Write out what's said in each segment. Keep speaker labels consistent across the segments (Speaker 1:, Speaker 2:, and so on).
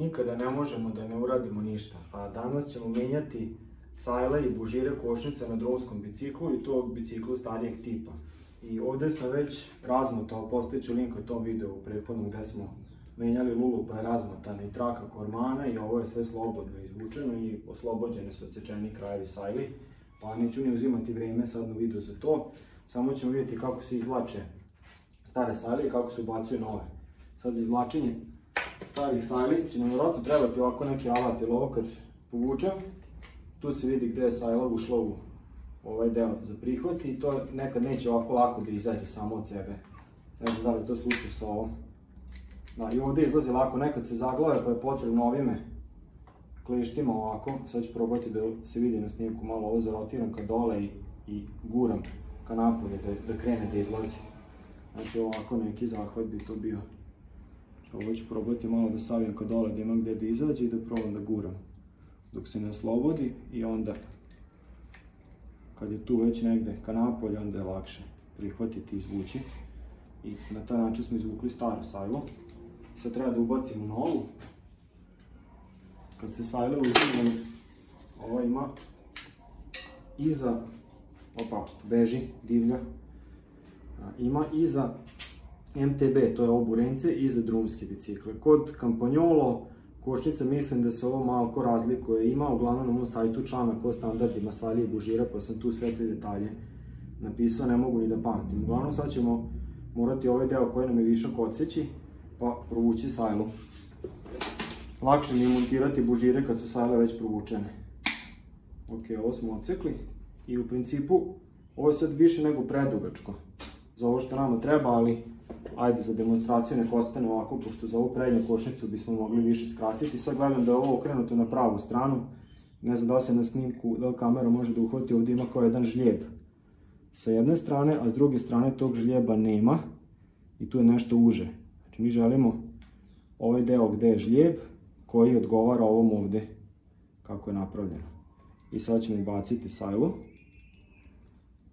Speaker 1: nikada ne možemo da ne uradimo ništa. Pa danas ćemo menjati sajle i bužire košnice na drumskom biciklu i to biciklu starijeg tipa. I ovde sam već razmotao, postojeću link u tom videu u prethodnom gde smo menjali lulu pa je razmotana i traka kormana i ovo je sve slobodno izvučeno i oslobođene su odsečeni krajevi sajli. Pa neću ni uzimati vreme sad na video za to, samo ćemo vidjeti kako se izvlače stare sajle i kako se ubacuju nove. Sad izvlačenje starih sajli će nam vjerojatno trebati ovako neki alat, jer ovo kad povučem, tu se vidi gde je sajla u ovaj deo za prihvat i to nekad neće ovako lako da izađe samo od sebe. Ne znam da li to slučaj sa ovom. Da, i ovde izlazi lako, nekad se zaglave pa je potrebno ovime klištima ovako, sad ću probati da se vidi na snimku malo ovo zarotiram ka dole i, i guram ka napolje da, da krene da izlazi. Znači ovako neki zahvat bi to bio. Ovo ću probati malo da savijem ka dole da imam gde da izađe i da probam da guram. Dok se ne oslobodi i onda kad je tu već negde ka napolje, onda je lakše prihvatiti i izvući. I na taj način smo izvukli staru sajlu. Sad treba da ubacimo novu. Kad se sajle uzimamo, ova ima iza, opa, beži, divlja, ima iza MTB, to je oburence, i za drumske bicikle. Kod Campagnolo kočnica mislim da se ovo malo razlikuje. Ima uglavnom na ovom sajtu članak o standardima salije bužira, pa sam tu sve te detalje napisao, ne mogu ni da pamtim. Uglavnom sad ćemo morati ovaj deo koji nam je višak odseći, pa provući sajlu. Lakše mi je montirati bužire kad su sajle već provučene. Ok, ovo smo odsekli i u principu ovo je sad više nego predugačko za ovo što nama treba, ali ajde za demonstraciju nek ostane ovako, pošto za ovu prednju košnicu bismo mogli više skratiti. Sad gledam da je ovo okrenuto na pravu stranu, ne znam da li se na snimku, da li kamera može da uhvati, ovdje ima kao jedan žlijeb sa jedne strane, a s druge strane tog žlijeba nema i tu je nešto uže. Znači mi želimo ovaj deo gde je žlijeb koji odgovara ovom ovde kako je napravljeno. I sad ćemo baciti sajlu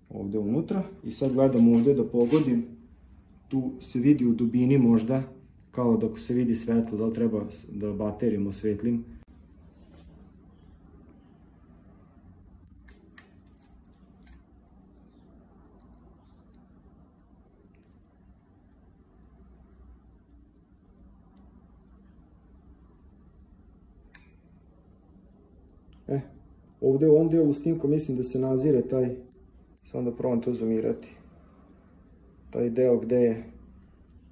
Speaker 1: ovde unutra i sad gledam ovde da pogodim tu se vidi u dubini možda kao da se vidi svetlo, da li treba da baterijom osvetlim. E, ovde u ovom delu snimka mislim da se nazire taj, samo da probam to zoomirati taj deo gde je,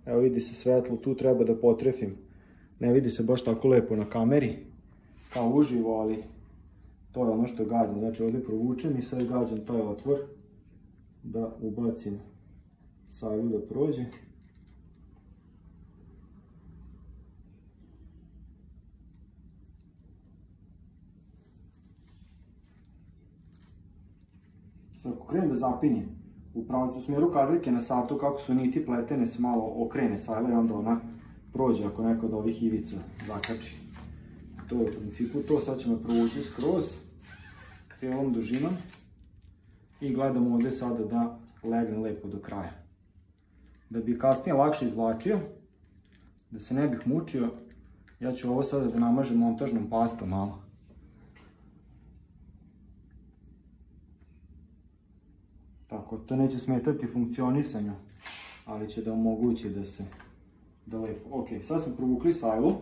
Speaker 1: evo vidi se svetlo, tu treba da potrefim. Ne vidi se baš tako lepo na kameri, kao uživo, ali to je ono što gađam. Znači ovde provučem i sad gađam taj otvor da ubacim sajlu da prođe. Sad ako krenem da zapinjem, u pravcu smjeru kazaljke na satu kako su niti pletene se malo okrene sajla i onda ona prođe ako neko od ovih ivica zakači. To je u principu to, sad ćemo provući skroz cijelom dužinom i gledamo ovde sada da legne lepo do kraja. Da bi kasnije lakše izvlačio, da se ne bih mučio, ja ću ovo sada da namažem montažnom pastom malo. Tako, to neće smetati funkcionisanju, ali će da omogući da se da lepo. Ok, sad smo provukli sajlu,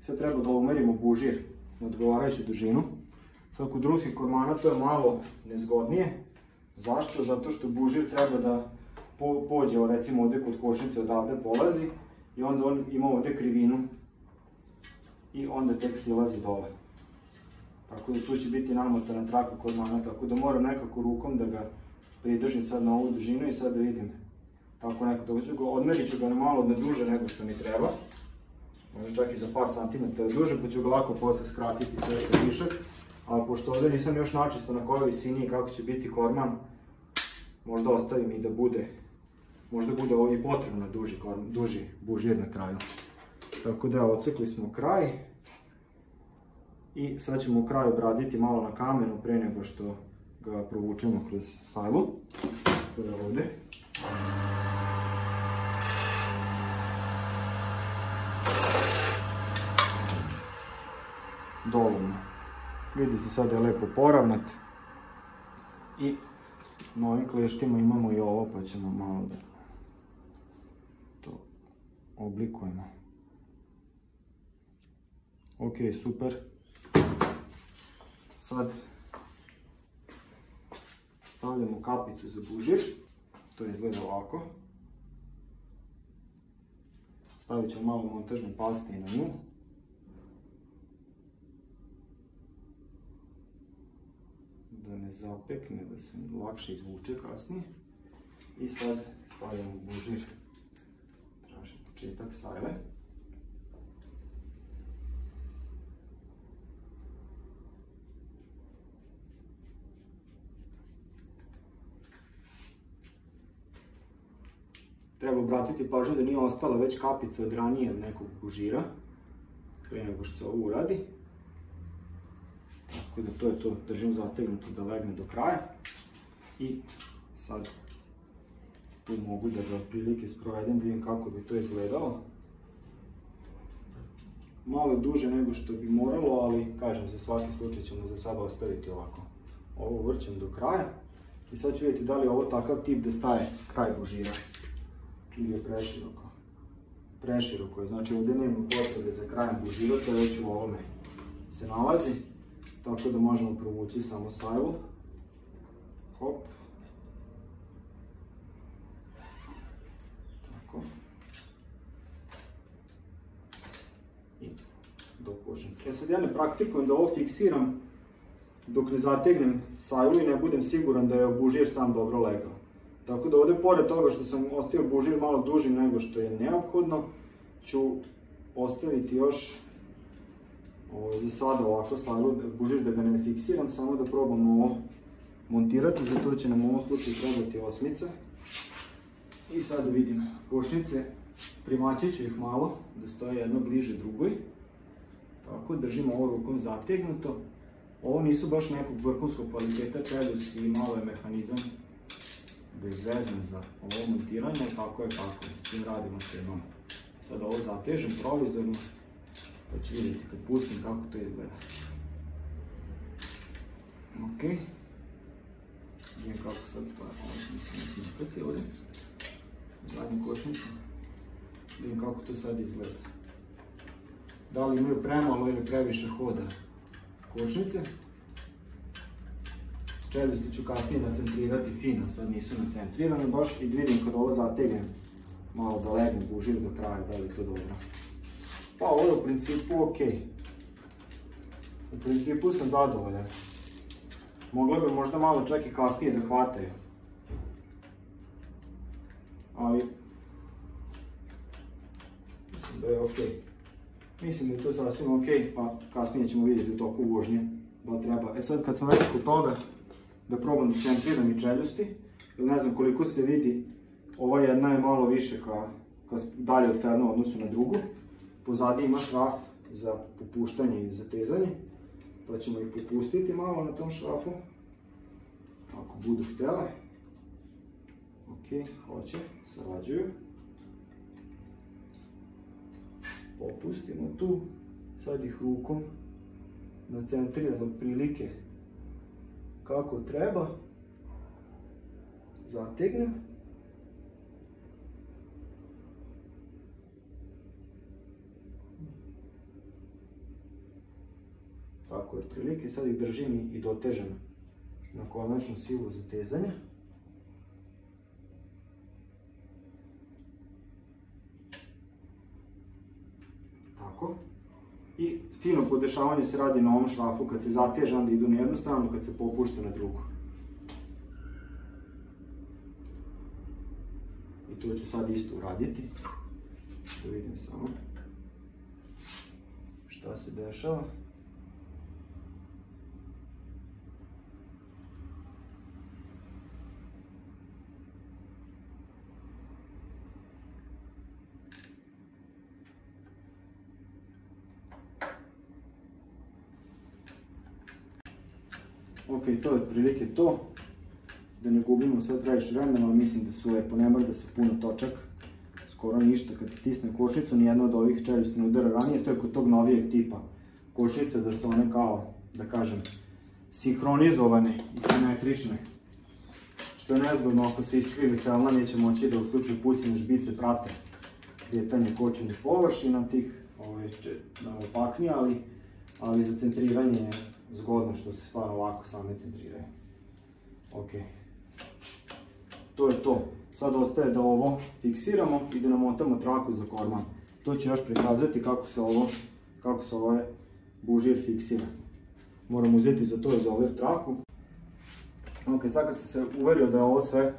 Speaker 1: sad treba da umerimo bužir na odgovarajuću dužinu. Sad kod drumskih kormana to je malo nezgodnije. Zašto? Zato što bužir treba da po, pođe, recimo ovde kod košnice odavde polazi i onda on ima ovde krivinu i onda tek silazi dole. Tako da tu će biti namotana traka kormana, tako da moram nekako rukom da ga pridržim sad na ovu dužinu i sad da vidim tako neko dođu ga, odmerit ću ga malo na duže nego što mi treba, možda čak i za par santimetara duže, pa ću ga lako posle skratiti sve što višak, a pošto ovde nisam još načisto na kojoj visini i kako će biti korman, možda ostavim i da bude, možda bude ovo i potrebno duži, korman, duži bužir na kraju. Tako da ocekli smo kraj. I sad ćemo u kraju obraditi malo na kamenu pre nego što ga provučemo kroz sajlu, to je ovde. dovoljno. Vidi se sad je lepo poravnat. I na ovim kleštima imamo i ovo pa ćemo malo da to oblikujemo. Ok, super. Sad stavljamo kapicu za bužir. To izgleda ovako. Stavit ćemo malo montažne paste na nju. Da ne zapekne, da se lakše izvuče kasnije. I sad stavljamo bužir. Traži početak sajle. Treba obratiti pažnju da nije ostala već kapica od ranije nekog bužira, prije nego što se ovo uradi. Tako da to je to, držim zategnuto da legne do kraja. I sad tu mogu da ga otprilike sprovedem, vidim kako bi to izgledalo. Malo duže nego što bi moralo, ali kažem, za svaki slučaj ćemo za sada ostaviti ovako. Ovo vrćem do kraja i sad ću vidjeti da li je ovo takav tip da staje kraj bužira ili je preširoko. Preširoko je, znači ovdje nema potrebe za krajem bužirota, već u ovome se nalazi, tako da možemo provući samo sajlu. Hop. Tako. I do košnice. E sad ja ne praktikujem da ovo fiksiram dok ne zategnem sajlu i ne budem siguran da je bužir sam dobro legao. Tako da ovdje, pored toga što sam ostavio bužir malo duži nego što je neophodno, ću ostaviti još ovo, za sada ovako slago bužir da ga ne fiksiram, samo da probam ovo montirati, zato će nam u ovom slučaju trebati osmica. I sad vidim košnice, primaćit ću ih malo, da stoje jedno bliže drugoj. Tako, držimo ovo rukom zategnuto. Ovo nisu baš nekog vrhunskog kvaliteta čeljusti i malo je mehanizam bezvezan za ovo montiranje, tako je kako s tim radimo što imamo. Sad ovo zatežem provizorno, pa ću vidjeti kad pustim kako to izgleda. Ok. Vidim kako sad stvar, ovo mislim da smikati ovdje. Zadnje košnice. Vidim kako to sad izgleda. Da li imaju premalo ili previše hoda košnice čeljusti ću kasnije nacentrirati fino, sad nisu nacentrirane baš i vidim kad ovo zategnem malo da legne bužir do kraja, da li to dobro. Pa ovo je u principu ok. U principu sam zadovoljan. Mogla bi možda malo čak i kasnije da hvataju. Ali, mislim da je ok. Mislim da je to sasvim ok, pa kasnije ćemo vidjeti u toku vožnje da treba. E sad kad sam već kod toga, da probam da centriram i čeljusti, jer ne znam koliko se vidi, ova jedna je malo više ka, ka dalje od ferna u odnosu na drugu. Pozadi ima šraf za popuštanje i zatezanje, pa ćemo ih popustiti malo na tom šrafu, ako budu htjele. Ok, hoće, sarađuju. Popustimo tu, sad ih rukom nacentriram otprilike kako treba, zategnem. Tako je prilike, sad ih držim i dotežem na konačnu silu zatezanja. I fino podešavanje se radi na ovom šrafu, kad se zateže onda idu na jednu stranu, kad se popušta na drugu. I to ću sad isto uraditi. Da vidim samo šta se dešava. Ok, to je otprilike to. Da ne gubimo sad previše vremena, ali mislim da su lepo, ne mora da se puno točak. Skoro ništa, kad stisne košnicu, nijedno od ovih čeljusti ne udara ranije, to je kod tog novijeg tipa košnice da su one kao, da kažem, sinhronizovane i simetrične. Što je nezgodno ako se iskrivi felna, neće moći da u slučaju pucine žbice prate kretanje kočenih površina tih ovaj, opaknije, ali, ali za centriranje je zgodno što se stvarno ovako same centriraju. Ok. To je to. Sad ostaje da ovo fiksiramo i da namotamo traku za korman. To ću još prikazati kako se ovo, kako se ovaj bužir fiksira. Moram uzeti za to izolir traku. Ok, sad kad sam se uverio da je ovo sve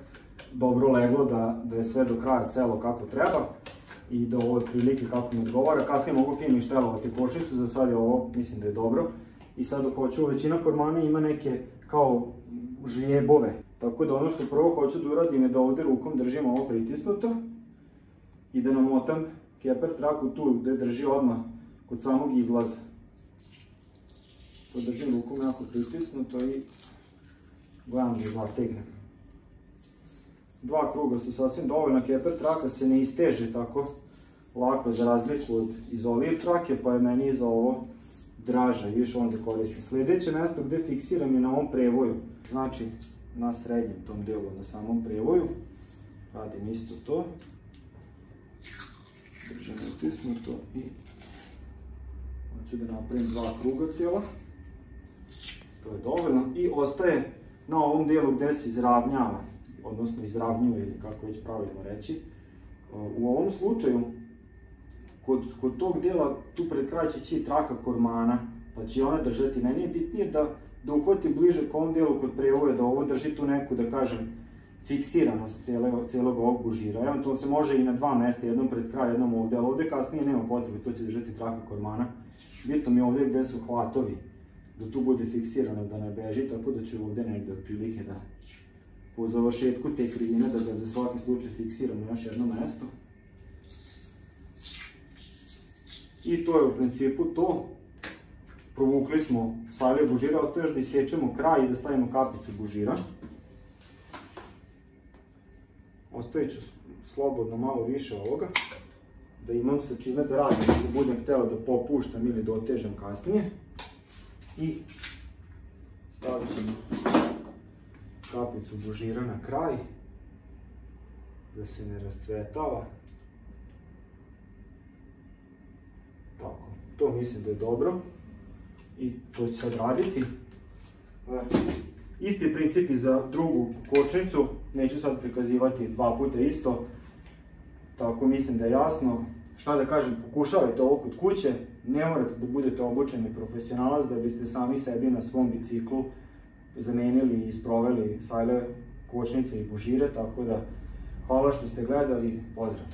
Speaker 1: dobro leglo, da, da je sve do kraja selo kako treba i da ovo otprilike kako mi odgovara, kasnije mogu fino ištelovati kočnicu, za sad je ovo, mislim da je dobro. I sad hoću, većina kormana ima neke kao žlijebove, tako da ono što prvo hoću da uradim je da ovdje rukom držim ovo pritisnuto i da namotam keper traku tu gdje drži odmah kod samog izlaza. To držim rukom jako pritisnuto i gledam da zategnem. Dva kruga su sasvim dovoljna, keper traka se ne isteže tako lako za razliku od izolir trake, pa je meni za ovo draža i više onda koristim. Sljedeće mjesto gdje fiksiram je na ovom prevoju, znači na srednjem tom dijelu, na samom prevoju. Radim isto to. Držam utisnuto i hoću da napravim dva kruga cijela. To je dovoljno. I ostaje na ovom dijelu gdje se izravnjava, odnosno izravnjuje ili kako već pravilno reći. U ovom slučaju kod, kod tog dijela tu pred kraj će ići traka kormana, pa će ona držati. Meni je bitnije da, da uhvatim bliže k ovom dijelu kod prevoja, da ovo drži tu neku, da kažem, fiksiranost cijelog, cijelog ovog bužira. Eventualno se može i na dva mjesta, jednom pred kraj, jednom ovdje, ali ovdje kasnije nema potrebe, to će držati traka kormana. Bitno mi je ovdje gdje su hvatovi, da tu bude fiksirano, da ne beži, tako da ću ovdje negdje otprilike da po završetku te krivine da ga za svaki slučaj fiksiram na još jedno mjesto. I to je u principu to. Provukli smo savije bužira, ostaje još da isječemo kraj i da stavimo kapicu bužira. Ostavit ću slobodno malo više ovoga, da imam sa čime da radim ako budem htio da popuštam ili da otežem kasnije. I stavit ćemo kapicu bužira na kraj, da se ne rascvetava. Tako, to mislim da je dobro i to ću sad raditi. E, isti princip i za drugu kočnicu, neću sad prikazivati dva puta isto, tako mislim da je jasno. Šta da kažem, pokušavajte ovo kod kuće, ne morate da budete obučeni profesionalac da biste sami sebi na svom biciklu zamenili i isproveli sajle kočnice i bužire, tako da hvala što ste gledali, pozdrav!